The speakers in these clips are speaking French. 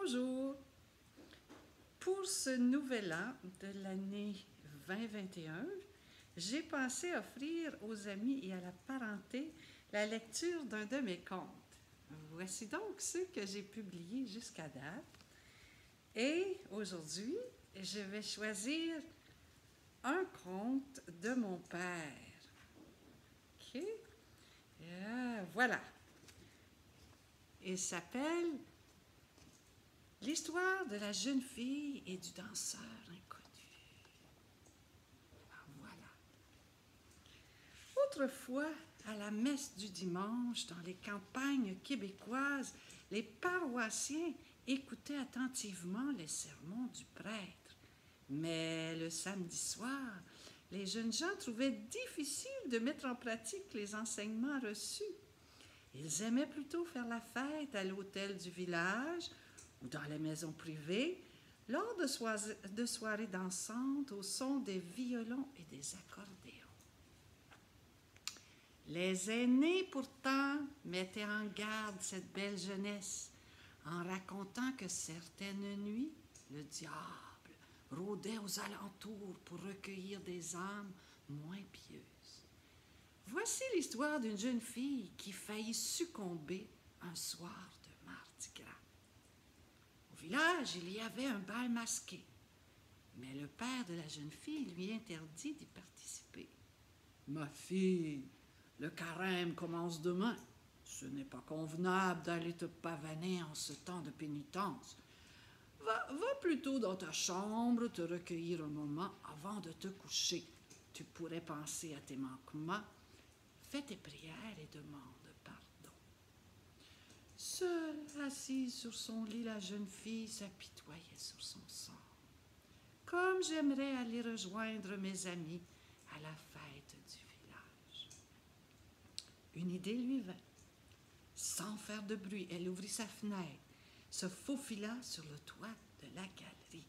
Bonjour. Pour ce nouvel an de l'année 2021, j'ai pensé offrir aux amis et à la parenté la lecture d'un de mes contes. Voici donc ceux que j'ai publiés jusqu'à date. Et aujourd'hui, je vais choisir un conte de mon père. OK? Euh, voilà. Il s'appelle L'histoire de la jeune fille et du danseur inconnu. Voilà. Autrefois, à la messe du dimanche, dans les campagnes québécoises, les paroissiens écoutaient attentivement les sermons du prêtre. Mais le samedi soir, les jeunes gens trouvaient difficile de mettre en pratique les enseignements reçus. Ils aimaient plutôt faire la fête à l'hôtel du village ou dans les maisons privées, lors de, de soirées dansantes au son des violons et des accordéons. Les aînés, pourtant, mettaient en garde cette belle jeunesse en racontant que certaines nuits, le diable rôdait aux alentours pour recueillir des âmes moins pieuses. Voici l'histoire d'une jeune fille qui faillit succomber un soir de Mardi Gras. Il y avait un bal masqué, mais le père de la jeune fille lui interdit d'y participer. Ma fille, le carême commence demain. Ce n'est pas convenable d'aller te pavaner en ce temps de pénitence. Va, va, plutôt dans ta chambre te recueillir un moment avant de te coucher. Tu pourrais penser à tes manquements. Fais tes prières et demande. Seule, assise sur son lit, la jeune fille s'apitoyait sur son sort. Comme j'aimerais aller rejoindre mes amis à la fête du village. Une idée lui vint. Sans faire de bruit, elle ouvrit sa fenêtre, se faufila sur le toit de la galerie.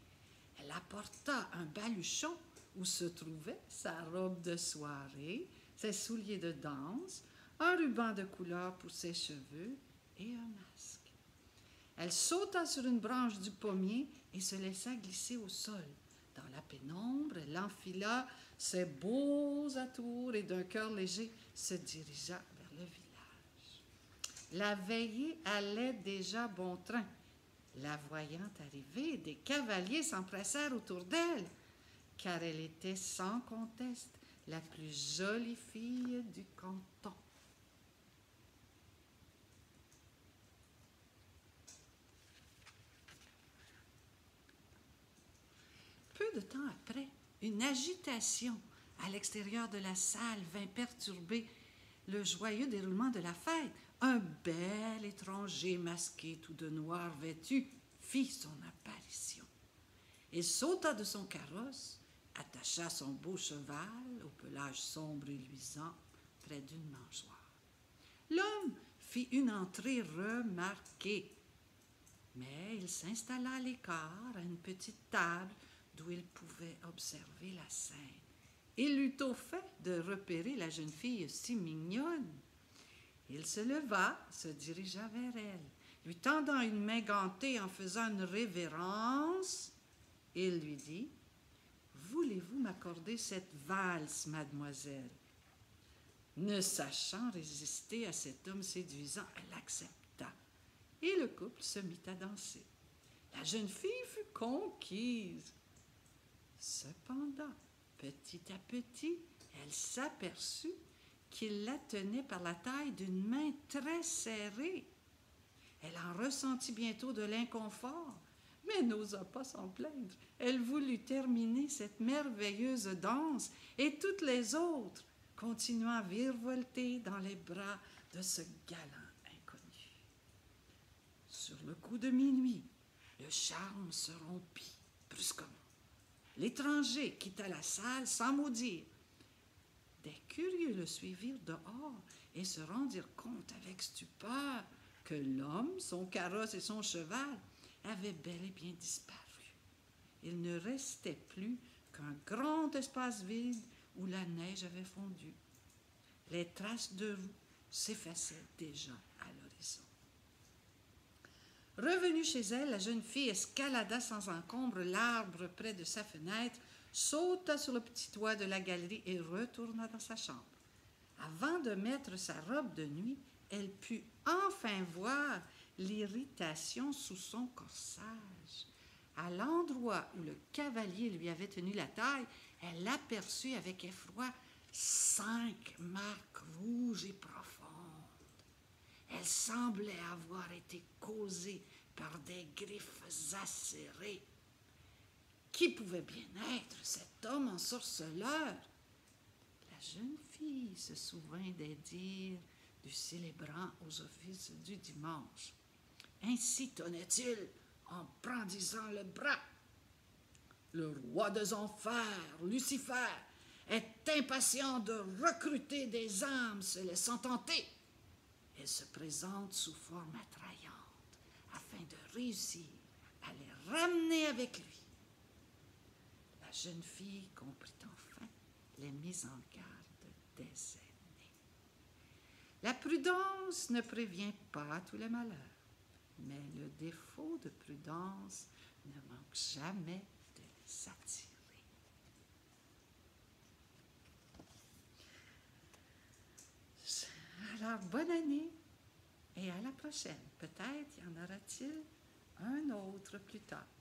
Elle apporta un baluchon où se trouvait sa robe de soirée, ses souliers de danse, un ruban de couleur pour ses cheveux et un masque. Elle sauta sur une branche du pommier et se laissa glisser au sol. Dans la pénombre, elle enfila ses beaux atours et d'un cœur léger se dirigea vers le village. La veillée allait déjà bon train. La voyant arriver, des cavaliers s'empressèrent autour d'elle, car elle était sans conteste la plus jolie fille du canton. De temps après, une agitation à l'extérieur de la salle vint perturber le joyeux déroulement de la fête. Un bel étranger masqué tout de noir vêtu fit son apparition. Il sauta de son carrosse, attacha son beau cheval au pelage sombre et luisant près d'une mangeoire. L'homme fit une entrée remarquée, mais il s'installa à l'écart à une petite table d'où il pouvait observer la scène. Il eut au fait de repérer la jeune fille si mignonne. Il se leva, se dirigea vers elle, lui tendant une main gantée en faisant une révérence. Il lui dit Voulez-vous m'accorder cette valse, mademoiselle Ne sachant résister à cet homme séduisant, elle accepta, et le couple se mit à danser. La jeune fille fut conquise. Cependant, petit à petit, elle s'aperçut qu'il la tenait par la taille d'une main très serrée. Elle en ressentit bientôt de l'inconfort, mais n'osa pas s'en plaindre. Elle voulut terminer cette merveilleuse danse et toutes les autres, continuant à virevolter dans les bras de ce galant inconnu. Sur le coup de minuit, le charme se rompit brusquement. L'étranger quitta la salle sans maudire. Des curieux le suivirent dehors et se rendirent compte avec stupeur que l'homme, son carrosse et son cheval avaient bel et bien disparu. Il ne restait plus qu'un grand espace vide où la neige avait fondu. Les traces de roues s'effaçaient déjà à l'horizon. Revenue chez elle, la jeune fille escalada sans encombre l'arbre près de sa fenêtre, sauta sur le petit toit de la galerie et retourna dans sa chambre. Avant de mettre sa robe de nuit, elle put enfin voir l'irritation sous son corsage. À l'endroit où le cavalier lui avait tenu la taille, elle aperçut avec effroi cinq marques rouges et profondes. Elle semblait avoir été causée par des griffes acérées. Qui pouvait bien être cet homme ensorceleur? La jeune fille se souvint des dires du célébrant aux offices du dimanche. Ainsi tonnait-il en brandissant le bras. Le roi des enfers, Lucifer, est impatient de recruter des âmes se laissant tenter. Elle se présente sous forme attrayante afin de réussir à les ramener avec lui. La jeune fille comprit enfin les mises en garde des aînés. La prudence ne prévient pas tous les malheurs, mais le défaut de prudence ne manque jamais de les attirer. Bonne année et à la prochaine. Peut-être y en aura-t-il un autre plus tard.